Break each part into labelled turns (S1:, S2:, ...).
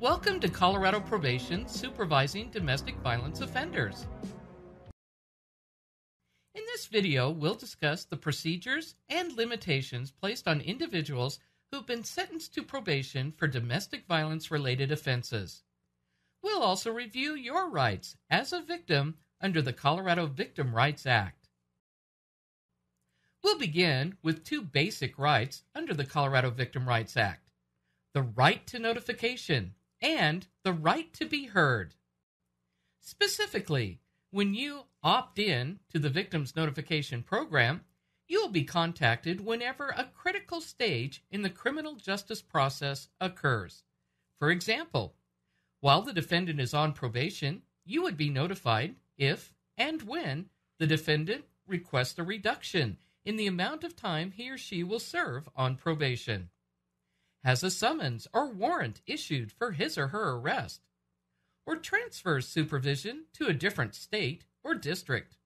S1: Welcome to Colorado Probation Supervising Domestic Violence Offenders. In this video, we'll discuss the procedures and limitations placed on individuals who've been sentenced to probation for domestic violence related offenses. We'll also review your rights as a victim under the Colorado Victim Rights Act. We'll begin with two basic rights under the Colorado Victim Rights Act the right to notification and the right to be heard. Specifically, when you opt in to the Victims Notification Program, you will be contacted whenever a critical stage in the criminal justice process occurs. For example, while the defendant is on probation, you would be notified if and when the defendant requests a reduction in the amount of time he or she will serve on probation, has a summons or warrant issued for his or her arrest, or transfers supervision to a different state or district.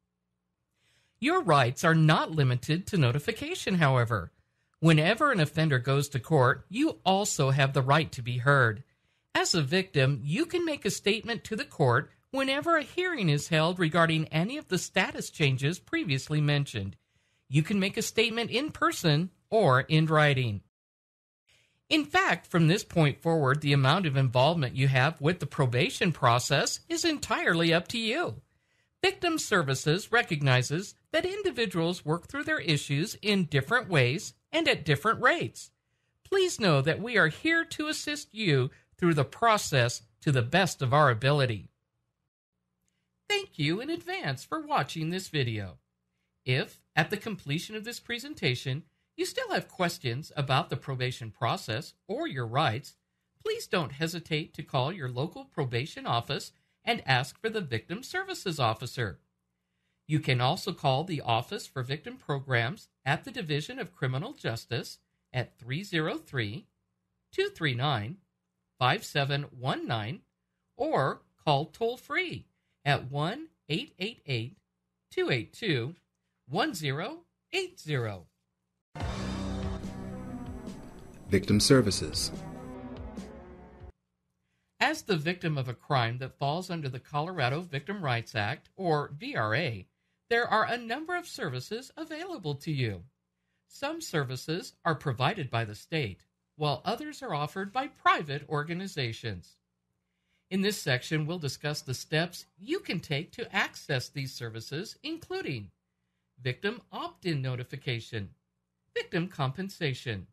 S1: Your rights are not limited to notification, however. Whenever an offender goes to court, you also have the right to be heard. As a victim, you can make a statement to the court whenever a hearing is held regarding any of the status changes previously mentioned. You can make a statement in person or in writing. In fact, from this point forward, the amount of involvement you have with the probation process is entirely up to you. Victim Services recognizes that individuals work through their issues in different ways and at different rates. Please know that we are here to assist you through the process to the best of our ability. Thank you in advance for watching this video. If, at the completion of this presentation, you still have questions about the probation process or your rights, please don't hesitate to call your local probation office and ask for the Victim Services Officer. You can also call the Office for Victim Programs at the Division of Criminal Justice at 303 239 5719 or call toll free at 1 888 282 1080.
S2: Victim Services.
S1: As the victim of a crime that falls under the Colorado Victim Rights Act, or VRA, there are a number of services available to you. Some services are provided by the state, while others are offered by private organizations. In this section, we'll discuss the steps you can take to access these services, including victim opt in notification, victim compensation,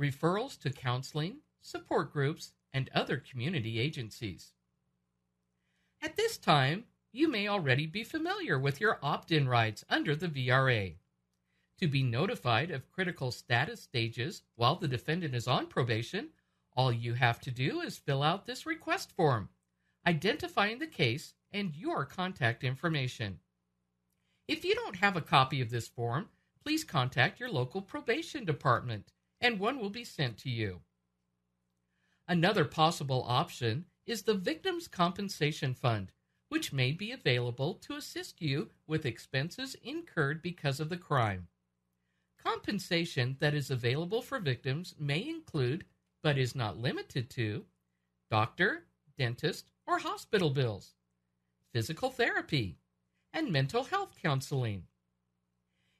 S1: referrals to counseling, support groups, and other community agencies. At this time, you may already be familiar with your opt in rights under the VRA. To be notified of critical status stages while the defendant is on probation, all you have to do is fill out this request form, identifying the case and your contact information. If you don't have a copy of this form, please contact your local probation department and one will be sent to you. Another possible option is the Victims Compensation Fund, which may be available to assist you with expenses incurred because of the crime. Compensation that is available for victims may include, but is not limited to, doctor, dentist, or hospital bills, physical therapy, and mental health counseling.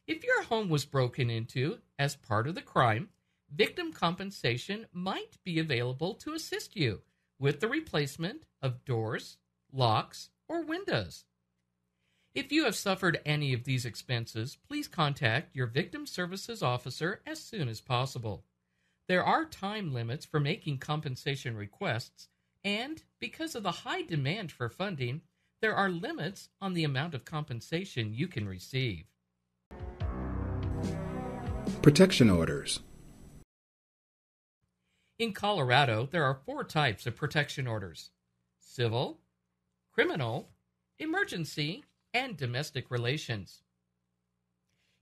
S1: If your home was broken into as part of the crime, victim compensation might be available to assist you with the replacement of doors, locks, or windows. If you have suffered any of these expenses, please contact your victim services officer as soon as possible. There are time limits for making compensation requests, and because of the high demand for funding, there are limits on the amount of compensation you can receive.
S2: Protection Orders
S1: in Colorado, there are four types of protection orders civil, criminal, emergency, and domestic relations.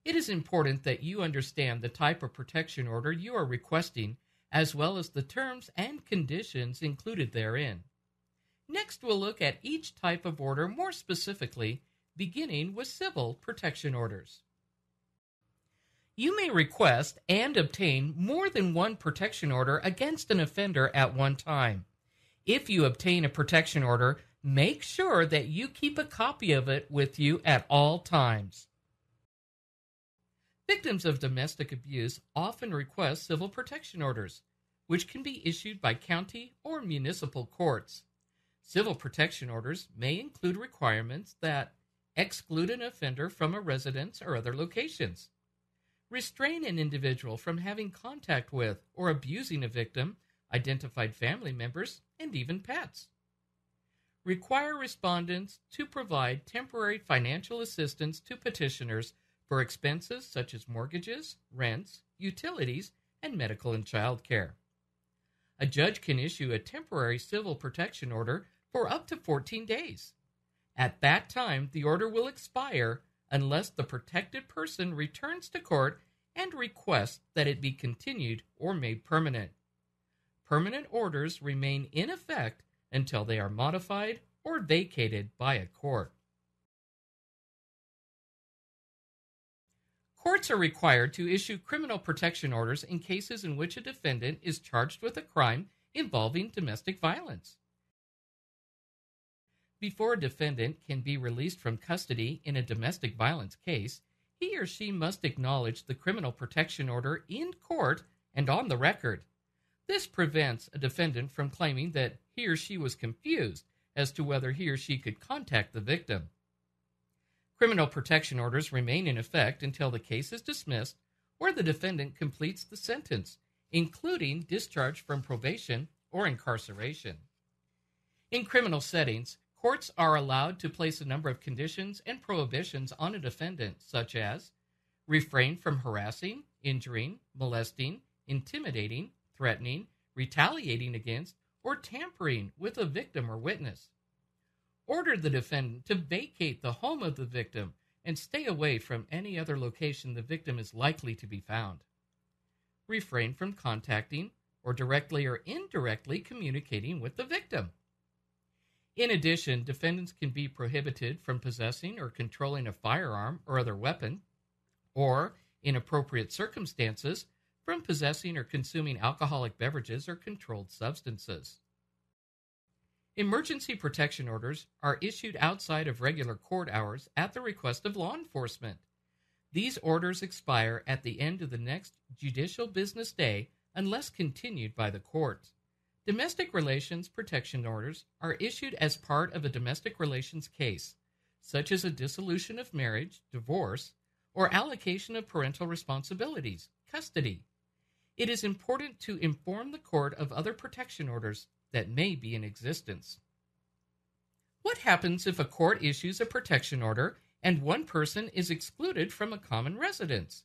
S1: It is important that you understand the type of protection order you are requesting, as well as the terms and conditions included therein. Next, we'll look at each type of order more specifically, beginning with civil protection orders. You may request and obtain more than one protection order against an offender at one time. If you obtain a protection order, make sure that you keep a copy of it with you at all times. Victims of domestic abuse often request civil protection orders, which can be issued by county or municipal courts. Civil protection orders may include requirements that exclude an offender from a residence or other locations, restrain an individual from having contact with or abusing a victim, identified family members, and even pets. Require respondents to provide temporary financial assistance to petitioners for expenses such as mortgages, rents, utilities, and medical and child care. A judge can issue a temporary civil protection order for up to 14 days. At that time, the order will expire unless the protected person returns to court and requests that it be continued or made permanent. Permanent orders remain in effect until they are modified or vacated by a court. Courts are required to issue criminal protection orders in cases in which a defendant is charged with a crime involving domestic violence. Before a defendant can be released from custody in a domestic violence case, he or she must acknowledge the criminal protection order in court and on the record. This prevents a defendant from claiming that he or she was confused as to whether he or she could contact the victim. Criminal protection orders remain in effect until the case is dismissed or the defendant completes the sentence, including discharge from probation or incarceration. In criminal settings, Courts are allowed to place a number of conditions and prohibitions on a defendant, such as refrain from harassing, injuring, molesting, intimidating, threatening, retaliating against, or tampering with a victim or witness. Order the defendant to vacate the home of the victim and stay away from any other location the victim is likely to be found. Refrain from contacting or directly or indirectly communicating with the victim. In addition, defendants can be prohibited from possessing or controlling a firearm or other weapon, or, in appropriate circumstances, from possessing or consuming alcoholic beverages or controlled substances. Emergency protection orders are issued outside of regular court hours at the request of law enforcement. These orders expire at the end of the next judicial business day unless continued by the court. Domestic relations protection orders are issued as part of a domestic relations case, such as a dissolution of marriage, divorce, or allocation of parental responsibilities, custody. It is important to inform the court of other protection orders that may be in existence. What happens if a court issues a protection order and one person is excluded from a common residence?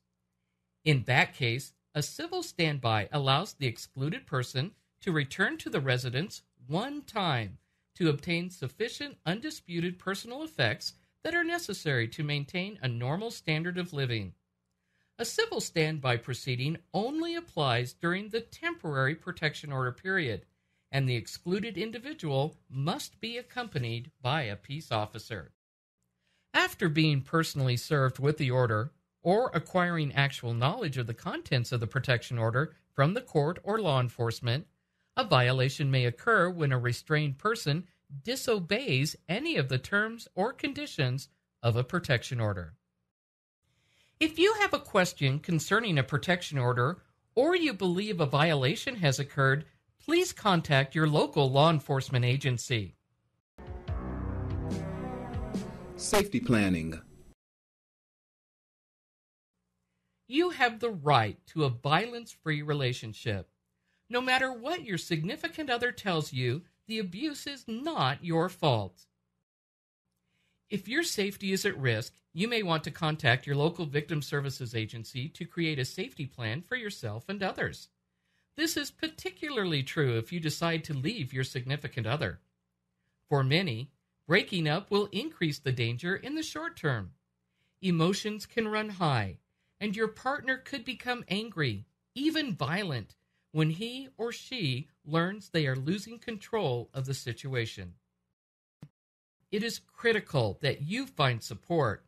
S1: In that case, a civil standby allows the excluded person to return to the residence one time to obtain sufficient undisputed personal effects that are necessary to maintain a normal standard of living. A civil standby proceeding only applies during the temporary protection order period, and the excluded individual must be accompanied by a peace officer. After being personally served with the order, or acquiring actual knowledge of the contents of the protection order from the court or law enforcement, a violation may occur when a restrained person disobeys any of the terms or conditions of a protection order. If you have a question concerning a protection order or you believe a violation has occurred, please contact your local law enforcement agency.
S2: Safety planning.
S1: You have the right to a violence free relationship. No matter what your significant other tells you, the abuse is not your fault. If your safety is at risk, you may want to contact your local victim services agency to create a safety plan for yourself and others. This is particularly true if you decide to leave your significant other. For many, breaking up will increase the danger in the short term. Emotions can run high, and your partner could become angry, even violent, when he or she learns they are losing control of the situation. It is critical that you find support.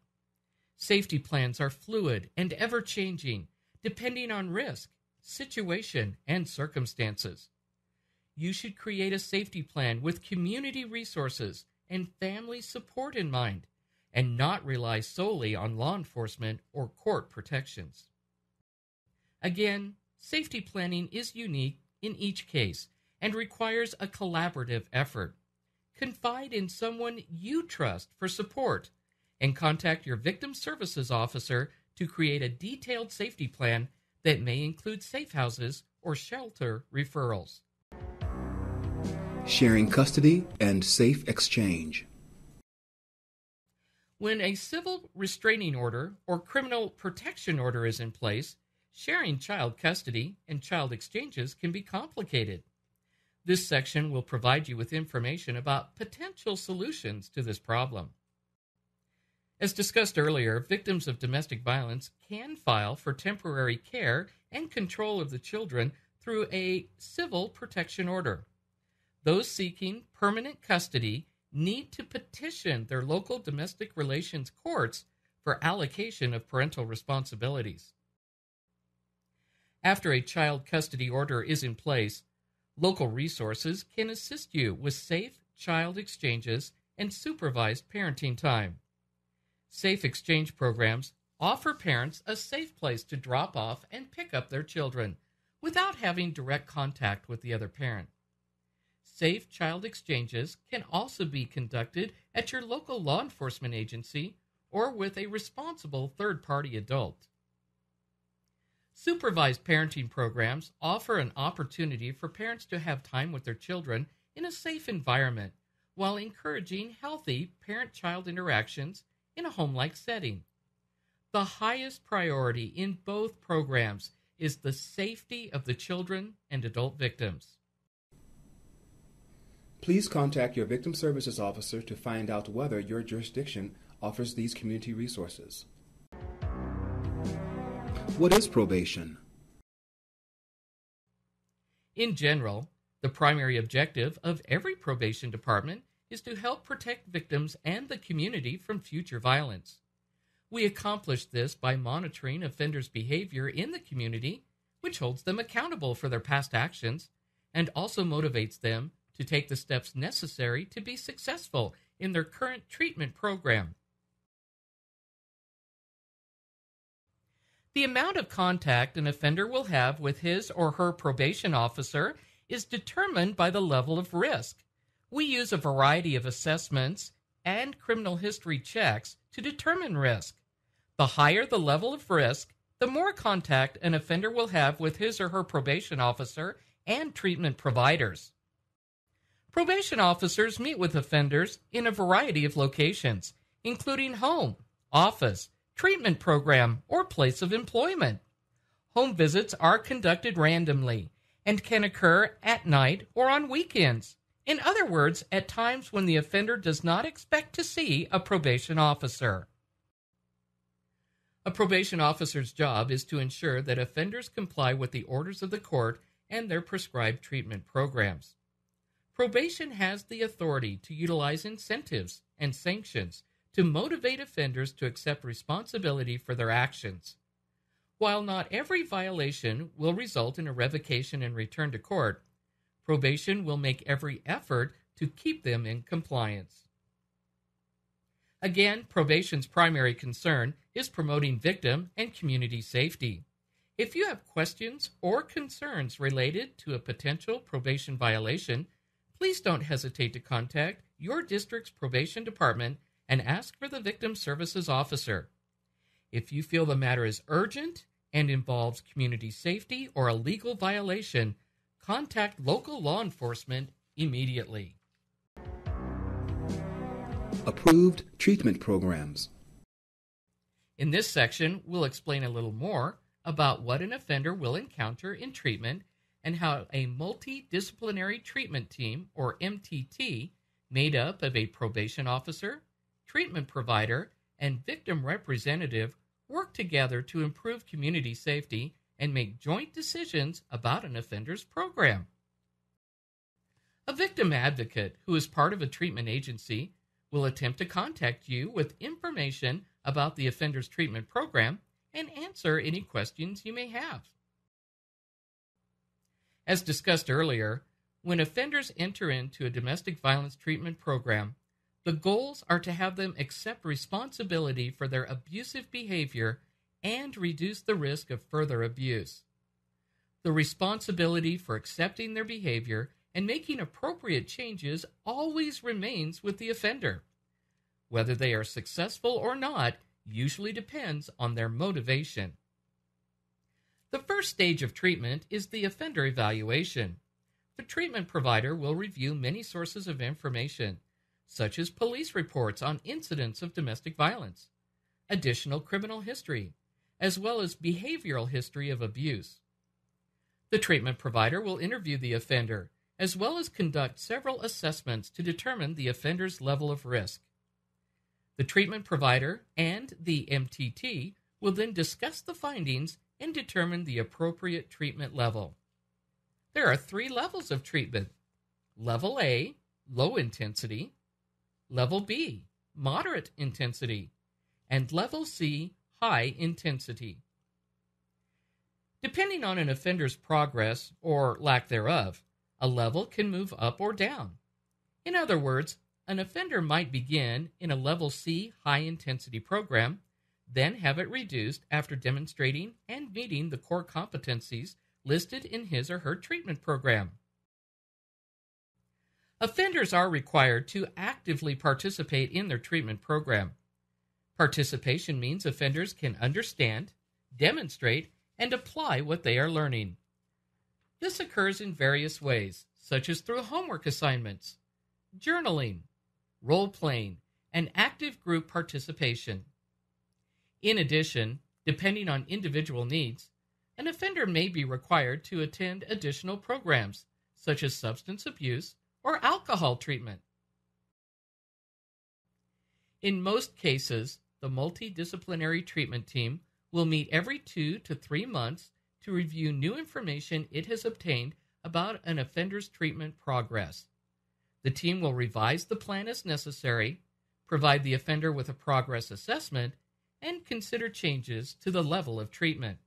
S1: Safety plans are fluid and ever changing, depending on risk, situation, and circumstances. you should create a safety plan with community resources and family support in mind, and not rely solely on law enforcement or court protections. Again, safety planning is unique in each case and requires a collaborative effort. Confide in someone you trust for support and contact your victim services officer to create a detailed safety plan that may include safe houses or shelter referrals.
S2: Sharing custody and safe exchange.
S1: When a civil restraining order or criminal protection order is in place, sharing child custody and child exchanges can be complicated. This section will provide you with information about potential solutions to this problem. As discussed earlier, victims of domestic violence can file for temporary care and control of the children through a civil protection order. Those seeking permanent custody need to petition their local domestic relations courts for allocation of parental responsibilities. After a child custody order is in place, local resources can assist you with safe child exchanges and supervised parenting time. Safe exchange programs offer parents a safe place to drop off and pick up their children without having direct contact with the other parent. Safe child exchanges can also be conducted at your local law enforcement agency or with a responsible third party adult. Supervised parenting programs offer an opportunity for parents to have time with their children in a safe environment while encouraging healthy parent child interactions in a home like setting. The highest priority in both programs is the safety of the children and adult victims.
S2: Please contact your victim services officer to find out whether your jurisdiction offers these community resources. What is probation?
S1: In general, the primary objective of every probation department is to help protect victims and the community from future violence. We accomplish this by monitoring offenders' behavior in the community, which holds them accountable for their past actions and also motivates them to take the steps necessary to be successful in their current treatment program. The amount of contact an offender will have with his or her probation officer is determined by the level of risk we use a variety of assessments and criminal history checks to determine risk. The higher the level of risk, the more contact an offender will have with his or her probation officer and treatment providers. Probation officers meet with offenders in a variety of locations, including home, office, treatment program, or place of employment. Home visits are conducted randomly and can occur at night or on weekends. In other words, at times when the offender does not expect to see a probation officer. A probation officer's job is to ensure that offenders comply with the orders of the court and their prescribed treatment programs. Probation has the authority to utilize incentives and sanctions to motivate offenders to accept responsibility for their actions. While not every violation will result in a revocation and return to court, Probation will make every effort to keep them in compliance. Again, probation's primary concern is promoting victim and community safety. If you have questions or concerns related to a potential probation violation, please don't hesitate to contact your district's probation department and ask for the victim services officer. If you feel the matter is urgent and involves community safety or a legal violation, contact local law enforcement immediately.
S2: Approved treatment programs.
S1: In this section, we'll explain a little more about what an offender will encounter in treatment and how a multidisciplinary treatment team, or MTT, made up of a probation officer, treatment provider, and victim representative work together to improve community safety and make joint decisions about an offender's program. A victim advocate who is part of a treatment agency will attempt to contact you with information about the offender's treatment program and answer any questions you may have. As discussed earlier, When offenders enter into a domestic violence treatment program, the goals are to have them accept responsibility for their abusive behavior and reduce the risk of further abuse. The responsibility for accepting their behavior and making appropriate changes always remains with the offender. Whether they are successful or not usually depends on their motivation. The first stage of treatment is the offender evaluation. The treatment provider will review many sources of information, such as police reports on incidents of domestic violence, additional criminal history, as well as behavioral history of abuse. The treatment provider will interview the offender, as well as conduct several assessments to determine the offender's level of risk. The treatment provider and the MTT will then discuss the findings and determine the appropriate treatment level. There are three levels of treatment Level A, low intensity, Level B, moderate intensity, and Level C, high intensity. Depending on an offender's progress or lack thereof, a level can move up or down. In other words, an offender might begin in a level C high intensity program, then have it reduced after demonstrating and meeting the core competencies listed in his or her treatment program. Offenders are required to actively participate in their treatment program. Participation means offenders can understand, demonstrate, and apply what they are learning. This occurs in various ways, such as through homework assignments, journaling, role playing, and active group participation. In addition, depending on individual needs, an offender may be required to attend additional programs, such as substance abuse or alcohol treatment. In most cases, the multidisciplinary treatment team will meet every two to three months to review new information it has obtained about an offender's treatment progress. The team will revise the plan as necessary, provide the offender with a progress assessment, and consider changes to the level of treatment.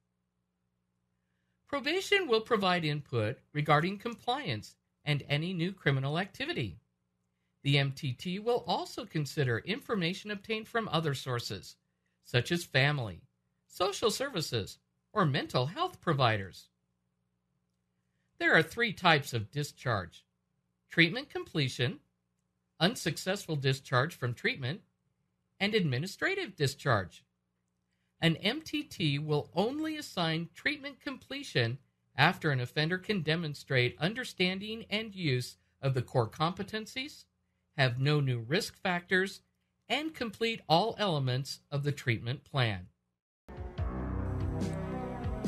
S1: Probation will provide input regarding compliance and any new criminal activity. The MTT will also consider information obtained from other sources, such as family, social services, or mental health providers. There are three types of discharge treatment completion, unsuccessful discharge from treatment, and administrative discharge. An MTT will only assign treatment completion after an offender can demonstrate understanding and use of the core competencies, have no new risk factors, and complete all elements of the treatment plan.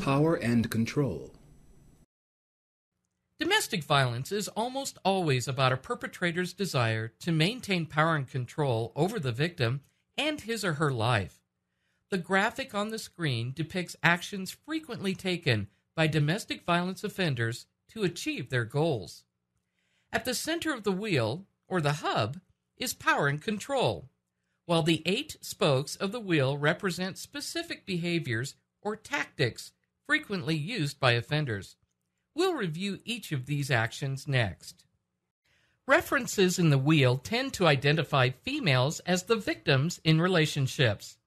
S2: Power and control.
S1: Domestic violence is almost always about a perpetrator's desire to maintain power and control over the victim and his or her life. The graphic on the screen depicts actions frequently taken by domestic violence offenders to achieve their goals. At the center of the wheel, or the hub, is power and control, while the eight spokes of the wheel represent specific behaviors or tactics frequently used by offenders. We'll review each of these actions next. References in the wheel tend to identify females as the victims in relationships.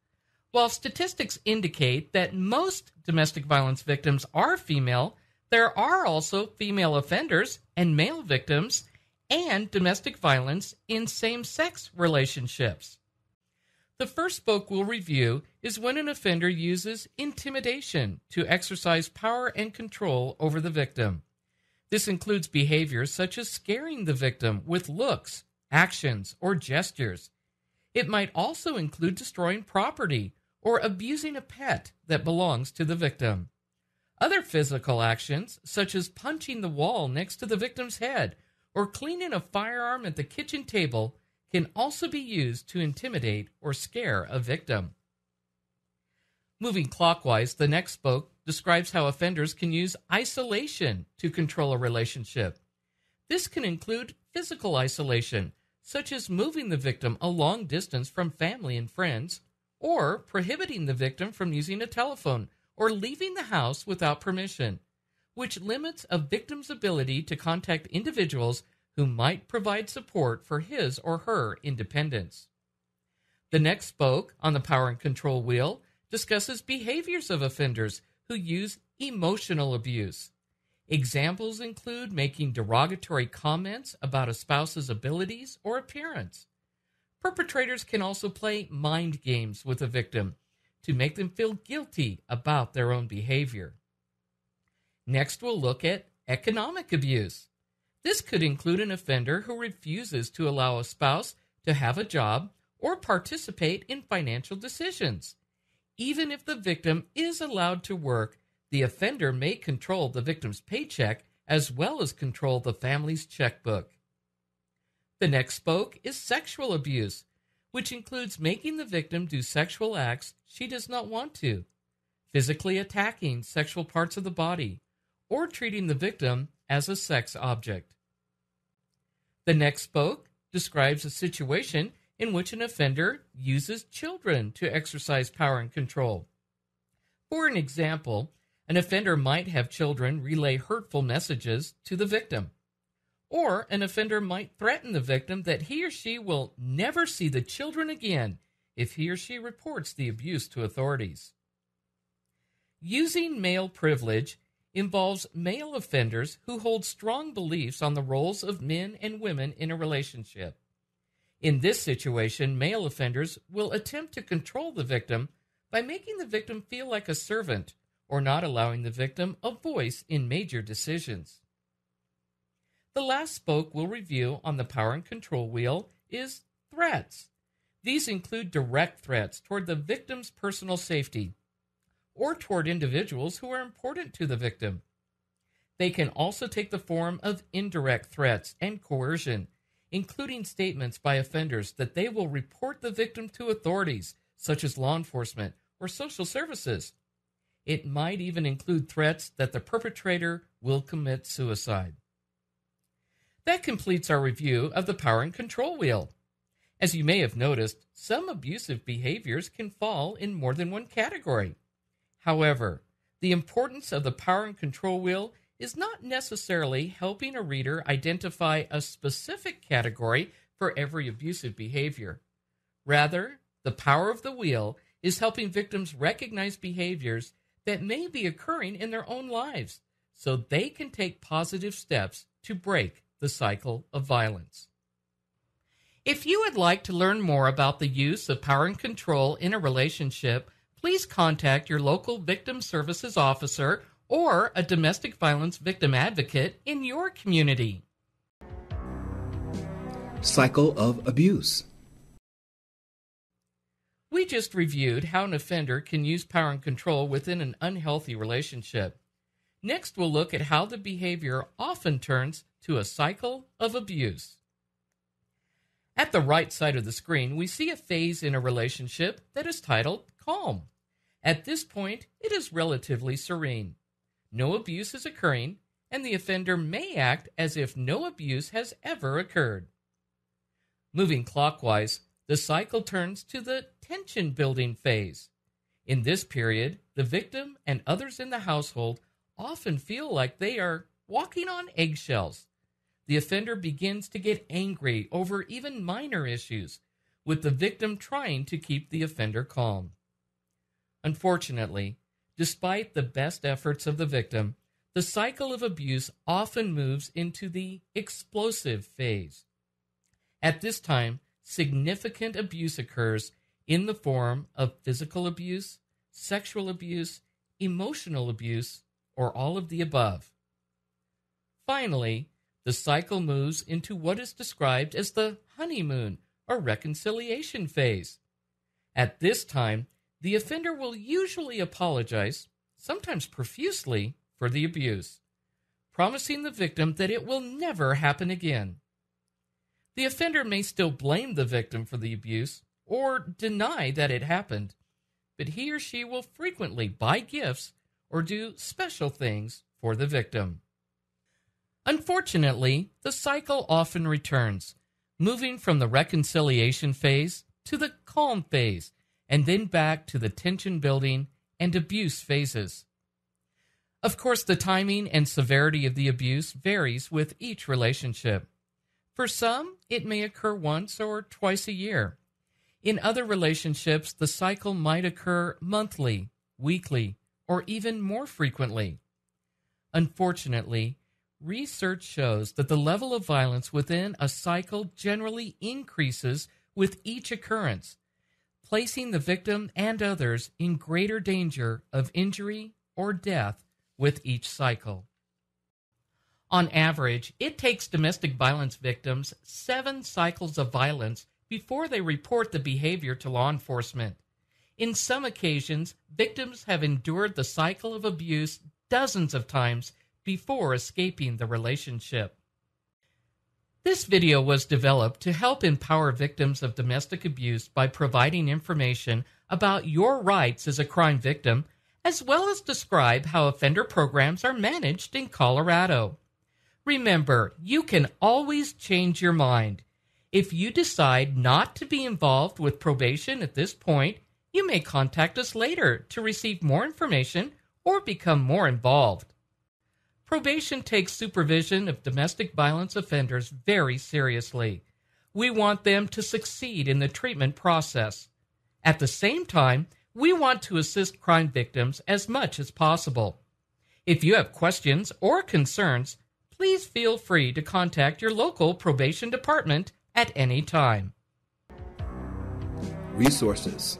S1: While statistics indicate that most domestic violence victims are female, there are also female offenders and male victims and domestic violence in same sex relationships. The first book we'll review is when an offender uses intimidation to exercise power and control over the victim. This includes behaviors such as scaring the victim with looks, actions, or gestures. It might also include destroying property or abusing a pet that belongs to the victim. Other physical actions, such as punching the wall next to the victim's head or cleaning a firearm at the kitchen table, can also be used to intimidate or scare a victim. Moving clockwise, the next spoke describes how offenders can use isolation to control a relationship. This can include physical isolation, such as moving the victim a long distance from family and friends, or prohibiting the victim from using a telephone or leaving the house without permission. which limits a victim's ability to contact individuals who might provide support for his or her independence. The next spoke on the power and control wheel discusses behaviors of offenders who use emotional abuse. Examples include making derogatory comments about a spouse's abilities or appearance. Perpetrators can also play mind games with a victim to make them feel guilty about their own behavior. Next, we'll look at economic abuse. This could include an offender who refuses to allow a spouse to have a job or participate in financial decisions. Even if the victim is allowed to work, the offender may control the victim's paycheck as well as control the family's checkbook. The next spoke is sexual abuse, which includes making the victim do sexual acts she does not want to, physically attacking sexual parts of the body, or treating the victim as a sex object. The next spoke describes a situation in which an offender uses children to exercise power and control. For an example, an offender might have children relay hurtful messages to the victim. Or an offender might threaten the victim that he or she will never see the children again if he or she reports the abuse to authorities. Using male privilege involves male offenders who hold strong beliefs on the roles of men and women in a relationship. In this situation, male offenders will attempt to control the victim by making the victim feel like a servant or not allowing the victim a voice in major decisions. The last spoke we'll review on the power and control wheel is threats. These include direct threats toward the victim's personal safety or toward individuals who are important to the victim. They can also take the form of indirect threats and coercion including statements by offenders that they will report the victim to authorities, such as law enforcement or social services. It might even include threats that the perpetrator will commit suicide. That completes our review of the power and control wheel. As you may have noticed, some abusive behaviors can fall in more than one category. However, the importance of the power and control wheel is not necessarily helping a reader identify a specific category for every abusive behavior. Rather, the power of the wheel is helping victims recognize behaviors that may be occurring in their own lives so they can take positive steps to break the cycle of violence. If you would like to learn more about the use of power and control in a relationship, please contact your local victim services officer or a domestic violence victim advocate in your community.
S2: Cycle of abuse.
S1: We just reviewed how an offender can use power and control within an unhealthy relationship. Next, we'll look at how the behavior often turns to a cycle of abuse. At the right side of the screen, we see a phase in a relationship that is titled calm. At this point, it is relatively serene no abuse is occurring, and the offender may act as if no abuse has ever occurred. Moving clockwise, the cycle turns to the tension building phase. In this period, the victim and others in the household often feel like they are walking on eggshells. The offender begins to get angry over even minor issues, with the victim trying to keep the offender calm. Unfortunately, Despite the best efforts of the victim, the cycle of abuse often moves into the explosive phase. At this time, significant abuse occurs in the form of physical abuse, sexual abuse, emotional abuse, or all of the above. Finally, the cycle moves into what is described as the honeymoon or reconciliation phase. At this time, the offender will usually apologize, sometimes profusely, for the abuse, promising the victim that it will never happen again. The offender may still blame the victim for the abuse or deny that it happened, but he or she will frequently buy gifts or do special things for the victim. Unfortunately, the cycle often returns, moving from the reconciliation phase to the calm phase and then back to the tension building and abuse phases. Of course, the timing and severity of the abuse varies with each relationship. For some, it may occur once or twice a year. In other relationships, the cycle might occur monthly, weekly, or even more frequently. Unfortunately, research shows that the level of violence within a cycle generally increases with each occurrence, placing the victim and others in greater danger of injury or death with each cycle. On average, it takes domestic violence victims seven cycles of violence before they report the behavior to law enforcement. In some occasions, victims have endured the cycle of abuse dozens of times before escaping the relationship. This video was developed to help empower victims of domestic abuse by providing information about your rights as a crime victim, as well as describe how offender programs are managed in Colorado. Remember, you can always change your mind. If you decide not to be involved with probation at this point, you may contact us later to receive more information or become more involved. Probation takes supervision of domestic violence offenders very seriously. We want them to succeed in the treatment process. At the same time, we want to assist crime victims as much as possible. If you have questions or concerns, please feel free to contact your local probation department at any time.
S2: Resources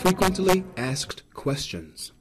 S2: Frequently asked questions.